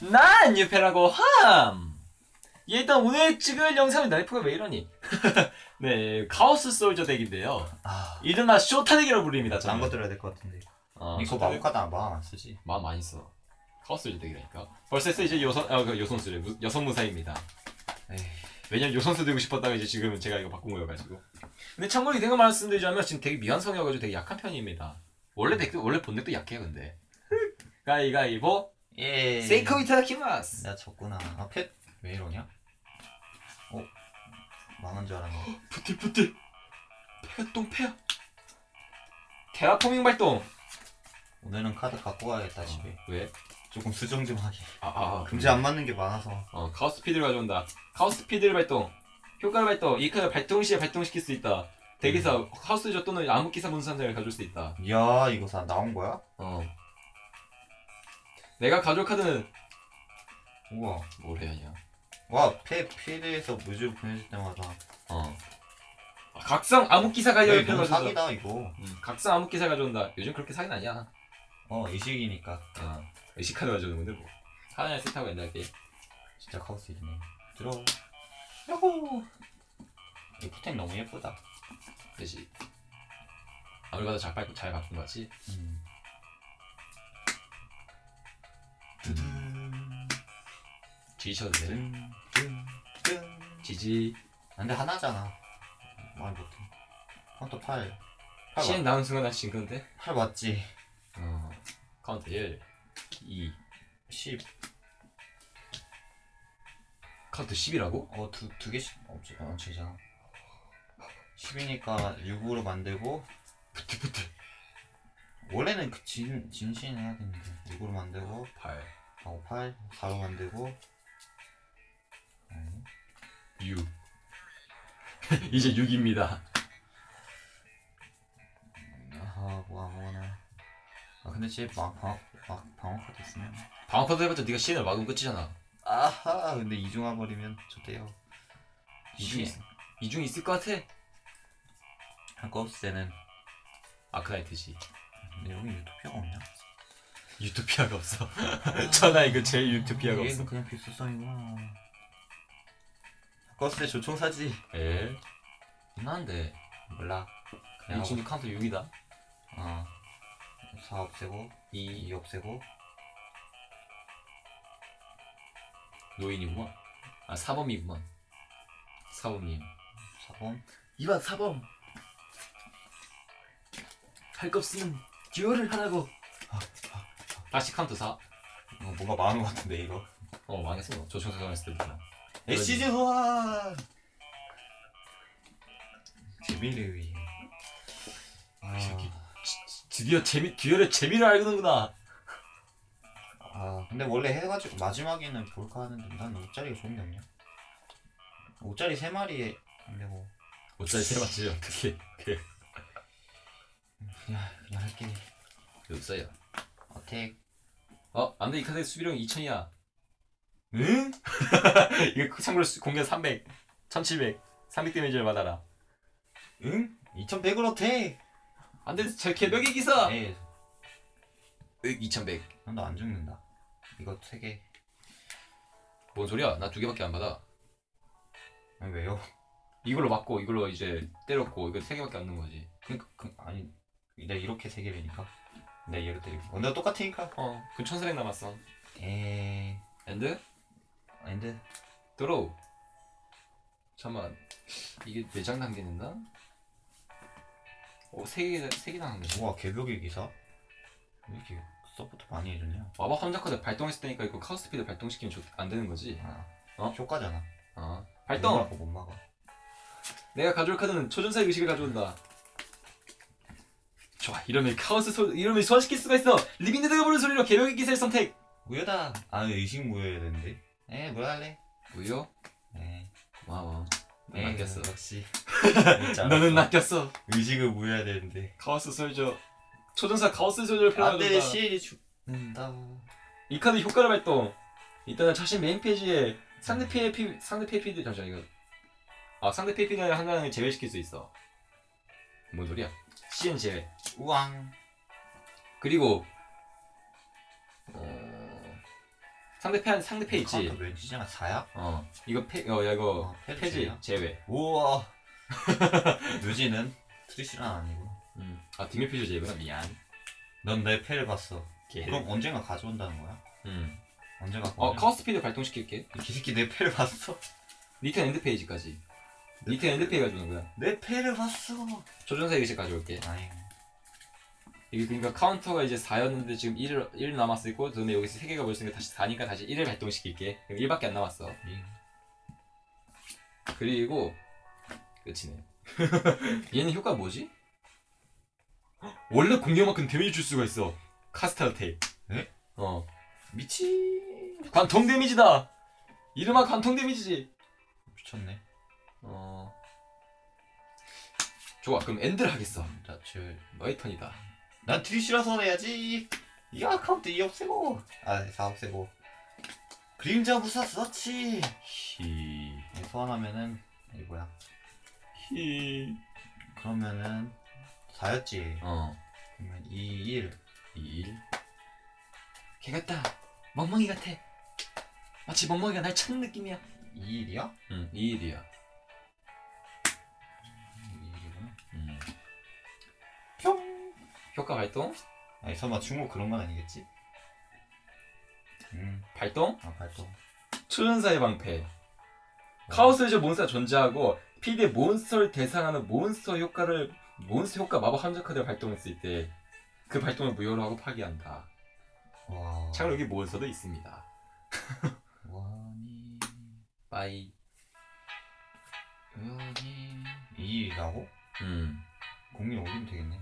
난 유페라고 함! 예, 일단 오늘 찍을 영상은 나이프가 왜 이러니? 네, 카오스 솔저 덱인데요. 아, 이른바 쇼타 덱이라고 불립니다. 딴 저는. 거 들어야 될 것 같은데. 어, 이거 쇼타 덱. 마법 카드 안 봐, 안 쓰지. 마음 많이 써. 카오스 솔저 덱이라니까. 벌써 이제 요선, 아, 그 요선수래. 무- 여성 무사입니다. 에이, 왜냐면 요선수 들고 싶었다가 이제 지금 제가 이거 바꾼 거여가지고. 근데 참고로 이거 말씀드리자면 지금 되게 미완성이어가지고 되게 약한 편입니다. 원래 덱도, 원래 본 덱도 약해요, 근데. 가위가위보, 예. 先攻いただきます! 내가 졌구나. 아, 펫? 왜 이러냐? 어? 망한 줄 알았네. 부들부들 패가 똥패야 테라포밍 발동 오늘은 카드 갖고 가야겠다, 집에. 왜? 조금 수정 좀 하게. 아, 아, 금지 안 맞는 게 많아서. 어 카오스 필드를 가져온다 카오스 필드를 발동 효과를 발동 이 카드 발동 시에 발동시킬 수 있다 대기사 카오스 저 또는 암흑기사 분산자를 가져올 수 있다 이야, 이거 다 나온 거야? 어 내가 가져올 카드는 우와. 뭘 해야 하냐 와, 페, 필드에서 묘지 보내줄 때마다. 어 아, 각성 암흑기사 가져 야, 너무 사기다, 이거. 음, 각성 암흑기사 가져온다 요즘 그렇게 사기는 아니야 어, 이식이니까. 어 의식 카드 가져오는 건데 뭐 하나에 세트하고 end할게 진짜 카오스이네. 들어. 야호! 이 포텐 너무 예쁘다. 그지 아무리 봐도 잘, 바, 잘 바꾼 거지 음. 지지셔도 돼 뜬, 뜬, 뜬. 지지 아, 근데 하나잖아. 말 못해. 카운터 8. 8, CN 나온 순간 나진 건데 8 맞지? 어 카운트 1 2 10. 카운트 10이라고? 어, 두, 두 개씩 없지, 어, 지잖아. 10이니까 6으로 만들고, 부트 부트 원래는 그 진, 진신 해야 되는데, 6으로 만들고, 8 하고 8, 4로 만들고, 음, 6 이제 6입니다 하고 아무거나. 아, 근데 쟤 막, 방어, 막, 방어카드 있으면. 방어카드 해봤자 네가 CN을 막으면 끝이잖아 아하, 근데 이중화 버리면 좋대요. 이중 씨. 있, 이중 있을 것 같아 없을 때는, 아크나이트지 근데 여기 유토피아가 없냐? 유토피아가 없어 전화 이거 제일 유토피아가 얘는 없어 그냥 필수성이구나. 할거 없을 때 조총 사지. 에? 난데 몰라. 그냥 지금 카운트 6이다 어. 4 없애고, 2 2 없애고, 노인이구만 아 4범이구만 4범님 4번. 이봐 4범 할거 없으면 듀얼을 하라고 다시 카운트 4 이거 뭔가 망한 것 같은데, 이거. 어 망했어 조총사 정했을 때부터 에 소환! 재미를 위해. 아. 드디어 재미 듀얼의 재미를 알는구나 아, 근데 원래 해가지고 마지막에는 볼까 하는데 난 5짜리가 좋은 게 없냐? 5짜리 3마리에 안 되고. 어차피 세 맞지 어떻게 그 그냥, 그냥 할게. 없어요 어택. 어 안돼 이 카드 수비력 2000이야 응? 이거 참고로 수- 공격 300 1700 300 데미지를 받아라 응? 2100을 어택! 안돼 저 개벽의 기사 에이, 2100넌안 죽는다. 이거 3개. 뭔 소리야 나 두 개밖에 안 받아 아니, 왜요? 이걸로 맞고 이걸로 이제 때렸고 이거 세 개밖에 안 넣은 거지 그, 그, 아니, 내가 이렇게 3개 되니까. 내가 얘를 때리고. 어, 내가 똑같으니까. 어 그럼 1400 남았어 에이, 엔드 아닌데. 드로우 잠만 이게 내장 당기는다? 어, 세개세개 당기네 우와, 개벽의 기사? 왜 이렇게 서포트 많이 해줬냐? 마법 함자 카드 발동했을 때니까 이거 카우스 스피드 발동시키면 좋- 안 되는 거지 아, 어? 효과잖아. 어못 발동 막아, 못 막아. 내가 가져올 카드는 초전사의 의식을 가져온다 좋아 이러면 카오스 소 이러면 소환시킬 수가 있어 리빈드드가 부르는 소리로 개벽의 기세를 선택 무효다. 아, 의식 무효해야 되는데. 에, 뭐 할래? 무효? 에, 고마워 넌 에이, 낚였어 역시. 너는 낚였어 의식을 무효해야 되는데. 카오스 솔저 초전사 카오스 솔저를 안돼, 패러가져온다 시엘이 죽는다. 이 카드 효과를 발동. 일단은 자신 메인 페이지에 상대 PAP 상대 PAP들 잠시만 이거. 아 상대 PAP를 하나는 제외시킬 수 있어. 뭔 소리야? CN 제외. 우왕. 그리고 어 상대 패 상대. 카운터 몇 지잖아 4야? 어 이거 패어야 이거 어, 패지 제외야? 제외. 우와 누지는 트리시란 아니고 음. 아 딩글 피즈 제외구나 미안. 넌 내 패를 봤어 개. 그럼 언젠가 가져온다는 거야? 음. 언제 갖고 어 오냐? 카우 스피드 발동시킬게. 이 개새끼 내 패를 봤어 니텐 엔드 페이지까지. 니텐 엔드 페이지 가져오는 거야. 내 패를 봤어 조전사 얘기씩 가져올게. 아니 이게 그러니까 카운터가 이제 4였는데 지금 1을 1 남았고 그다음에 여기서 3개가 벌었으니까 다시 4니까 다시 1을 발동시킬게. 그럼 1밖에 안 남았어. 이- 그리고 끝이네. 얘는 효과 뭐지? 헉, 원래 공격만큼 데미지 줄 수가 있어. 카스타 테이프. 에? 어. 미친 관통 데미지다. 이름아 관통 데미지지. 미쳤네 어. 좋아. 그럼 엔드를 하겠어. 자출 너의 턴이다. 난 트리시라서 해야지 야 카운트 2 없애고 아4 없애고 그림자 부사 서치 히. 네, 소환하면은 이게 뭐야 히. 그러면은 4였지 어. 그러면 2 1 2일. 개 같다. 멍멍이 같아. 마치 멍멍이가 날 찾는 느낌이야. 2 1이야? 응, 2일이야. 효과 발동? 아니 설마 중국 그런 건 아니겠지? 음, 발동? 아 발동. 초전사의 방패. 카오스 레저 몬스터가 존재하고 필드의 몬스터를 대상하는 몬스터 효과를 몬스터 효과 마법 함정 카드를 발동했을 때 그 발동을 무효로 하고 파괴한다. 와. 참고로 여기 몬스터도 있습니다. 원이 빠이. 여기. 2라고? 음. 공민 올리면 되겠네.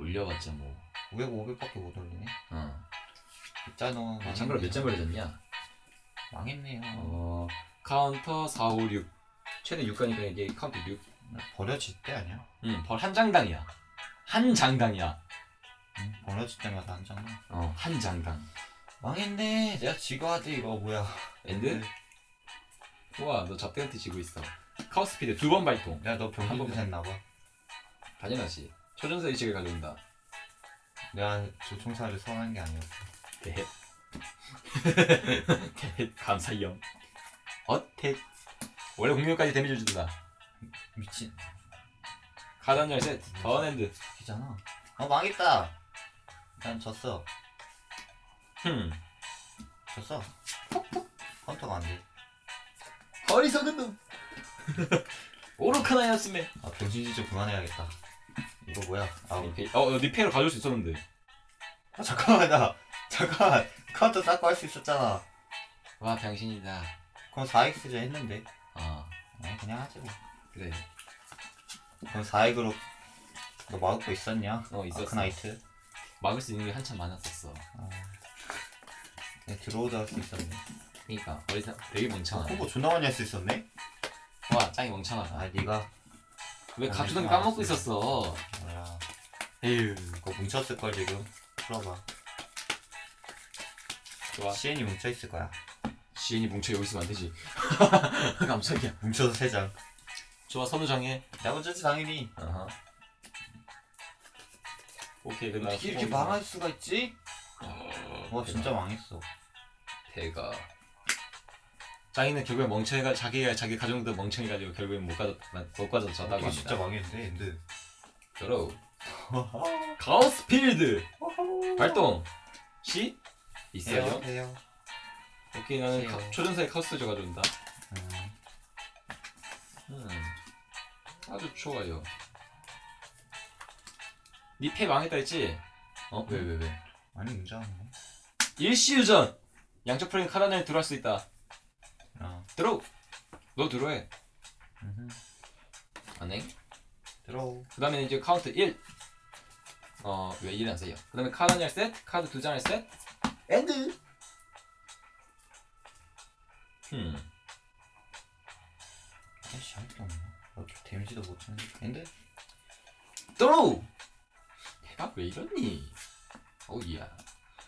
올려봤자 뭐. 500, 500밖에 못 올리네. 어. 있잖아. 아, 참고로 몇장 걸려졌냐? 망했네요. 어. 카운터 4, 5, 6. 최대 6가니까 이게 카운터 6. 버려질 때 아니야? 응, 벌한 장당이야. 한 장당이야. 응, 버려질 때마다 한 장만. 어, 한 장당. 망했네. 내가 지고 하지 이거 뭐야? 엔드? 우와, 너 잡대한테 지고 있어. 카오스피드 두 번 발동. 내가 너한 병기도 번만. 됐나봐. 당연하지. 초전사 의식을 가져온다. 내가 조총사를 선한 게 아니었어. 대헷. 대헷, 감사형. 어택. 원래 공격까지 데미지를 준다. 미친. 카단 열셋, 턴엔드. 이잖아. 어 망했다. 난 졌어. 흠. 졌어. 헌터가 안 돼. 어리석은 놈. 오로카나였음에. 아 병신짓 좀 그만해야겠다. 이거 뭐야? 아, 니페, 어, 니페로 가져올 수 있었는데. 아 잠깐만 나 잠깐 카운터 쌓고 할 수 있었잖아. 와, 병신이다. 그럼 4x제 했는데. 어, 아 그냥 하지 뭐. 그래. 그럼 4x로 너 막고 있었냐? 어, 있었어. 아크나이트. 막을 수 있는 게 한참 많았었어. 아. 그냥 들어오다 할 수 있었네. 그니까, 어리사, 되게 아, 멍청하네. 콤보 존나 많이 할 수 있었네? 와, 짱이 멍청하다. 아 네가 왜 아, 갑자기 아, 까먹고 네. 있었어? 에휴. 그거 뭉쳤을걸 지금 풀어봐 좋아. CN이 뭉쳐있을 거야 시인이 뭉쳐 여기 있으면 안 되지. 깜짝이야. 뭉쳐서 3장 좋아, 선우 정해. 야 뭉쳤지 당연히 어허. 오케이. 어떻게 이렇게 망할 수가 있지? 와 진짜 망했어 대가. 짱이는 결국에 멍청이가 자기가 자기 가정도 멍청해가지고 결국엔 못 가졌 못 가졌다고 합니다. 진짜 망했는데 엔드 여러 가오스 필드 발동 시 있어요. 해요 해요 오케이 나는 해요. 카- 초전사의 카우스저 가져온다. 음, 음, 아주 좋아요. 니패 망했다 했지? 어? 왜 왜 왜? 아니 문제하네 일시유전! 양쪽 프레임 카단을 들어갈 수 있다. 야 들어! 너 들어해. 음흠. 안 해? 들어 그 다음에 이제 카운트 1. 어, 왜 1이 안 써요? 그 다음에 카드 한 셋, 카드 두 장을 셋. 엔드! 흠. 아이씨 할게 없네 어떻게 데미지도 못 치는 엔드? 드로우! 대박 왜 이러니? 오이야.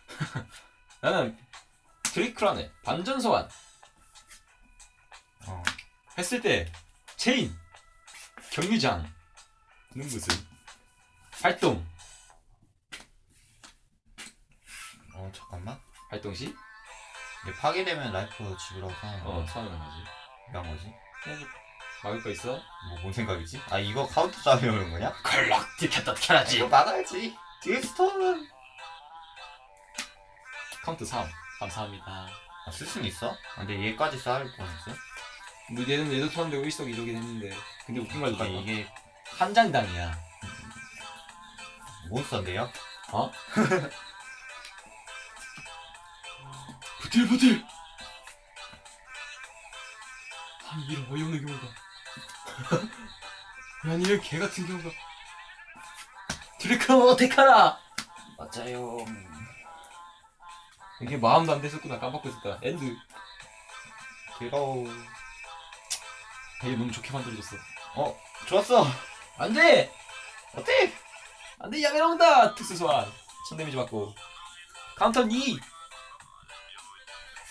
나는 드리크라네. 반전 소환. 어 했을 때 체인 경유장 는 무슨 활동 어 잠깐만 활동 시? 이게 파괴되면 라이프 지우라고 어거 처음에 하지. 왜한 거지? 막을 거 있어? 뭐 뭔 생각이지? 아 이거 카운터 싸움이면 그런 거냐? 컬럭 들켰다 아, 켜라지. 이거 막아야지 스톤 카운트 3. 감사합니다. 아, 쓸 수는 있어? 아, 근데 얘까지 쌓을 뻔했어 뭐 얘는 얘도 토함되고 일석이조긴 했는데 근데 웃긴 걸 이게 이게 이게 한 장당이야. 몬스터인데요? 어? 부들부들. 아니 이런 어이없는 경우가. 아니 이런 개 같은 경우가. 드래카는 어떡하라. 맞아요 이게 마음도 안 됐었구나 깜빡고 있었다. 엔드. 들어 되게 너무 좋게 만들어줬어. 어 좋았어 안돼. 어때? 안돼 야메 나온다. 특수 소환. 천 데미지 받고. 카운터 2.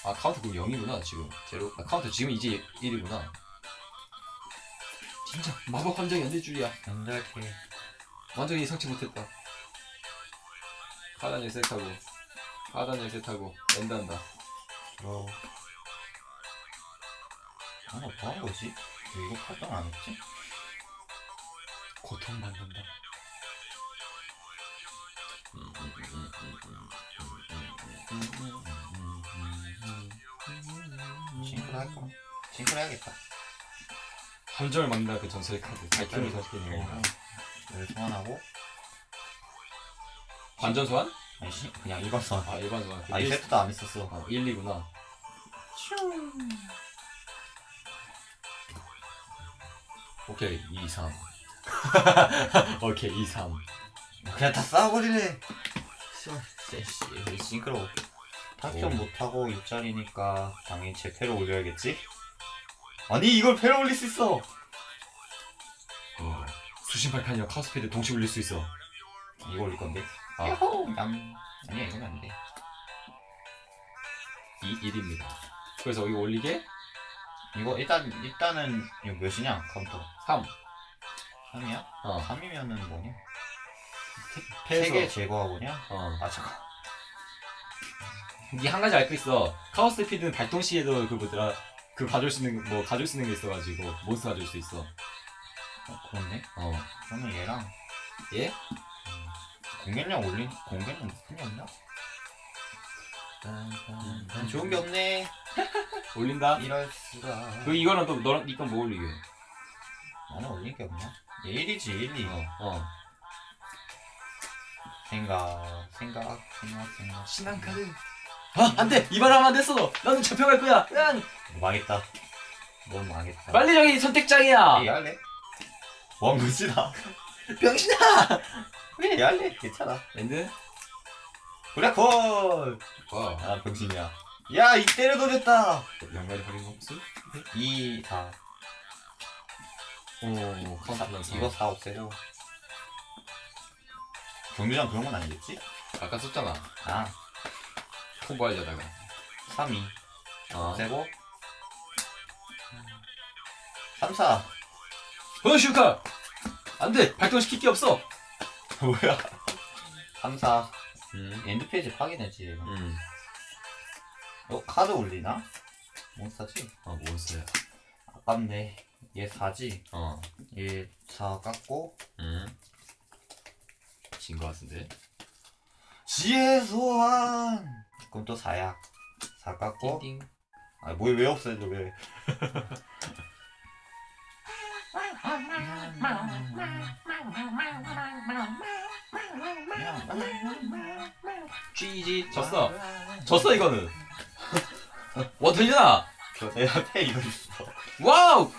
아 카운터 그럼 0이구나 지금 제로. 아 카운터 지금 이제 1이구나. 진짜 마법 함정이 안 될 줄이야. 연달게 완전히 예상치 못했다. 하단 열셋하고 하단 열셋하고 엔드한다. 들어 아나 뭐한 거지? 왜 이거 활동 안 했지? 고통받는다. 싱크로 할까? 싱크로 해야겠다 함정을 막는다 그 전설의 카드. 발키리 선수겠네. 어, 를 소환하고 관전 소환? 아니 시, 그냥 일반 소환 아 일반 소환. 아이 세트도 안 했었어 어, 1, 2구나. 오케이 2, 3. 오케이 2, 3. 그냥 다 싸워버리네 쎄씨 싱크로 타격 오. 못하고 6짜리니까 당연히 제 패로 올려야겠지? 아니 이걸 패로 올릴 수 있어 어, 수신발 칸이와 카우스피드 동시에 올릴 수 있어. 이거 올릴 건데 아. 야호 양 아니야 이건 안돼 2, 1입니다. 그래서 이거 올리게 이거 일단 일단은 이거 몇이냐 카운터 3. 3이야? 어. 3이면은 뭐냐? 패에서 3개 제거하고냐? 어. 아 잠깐 이한 가지 알고 있어. 카오스 필드는 발동 시에도 그 뭐더라 그 가져올 수 있는 뭐 가져올 수 있는 게 있어가지고 몬스터 가져올 수 있어. 어, 그렇네 어. 그러면 얘랑 얘? 공격력 올린 공격력 높은 게 없나? 난 좋은 게 없네 올린다. 이럴 수가 그 이거는 또 너랑 니건 뭐 올리게? 나는 올린 게 없냐? 얘 1이지 1, 2 어. 어. 생각 생각 생각 생각 신한 카드. 아 안 돼 이발 하면 안 됐어. 나는 잡혀갈 거야. 응. 망했다 넌 망했다 빨리 저기 선택장이야. 얘 할래? 뭔 거지 나 병신아. 그래 얘 할래 괜찮아 엔드. 브라콜 와. 아 병신이야 야 이 때려 돌렸다 양말이 버린 거 없어? 2 4오 카운트만 이거 4 없애고 경주장 그런 건 아니겠지? 아까 썼잖아. 아 콤보 하려다가. 3 2 아. 없애고 3 4어 슈카. 안돼 발동시킬 게 없어. 뭐야 3 4 음. 엔드 페이지 파괴되지 얘가. 음. 어 카드 올리나? 몬스터지? 어 몬스터야. 아깝네 얘 4지 어. 얘 4 깎고 음. 진거 같은데. 지혜 소환 그럼 또 4야 4 깎고 띵띵. 아 뭐야 왜 없애줘 왜 GG 졌어. 졌어 이거는. 와 들리나? 내가 패 이거 있어 wow.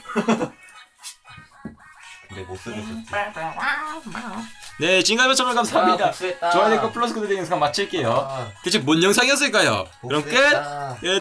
근데 못 쓰고 있었지 네 진가면처럼 감사합니다. 아. 좋아요 댓글 플러스 구독 영상 마칠게요. 아, 대체 뭔 영상이었을까요? 그럼 끝. 예,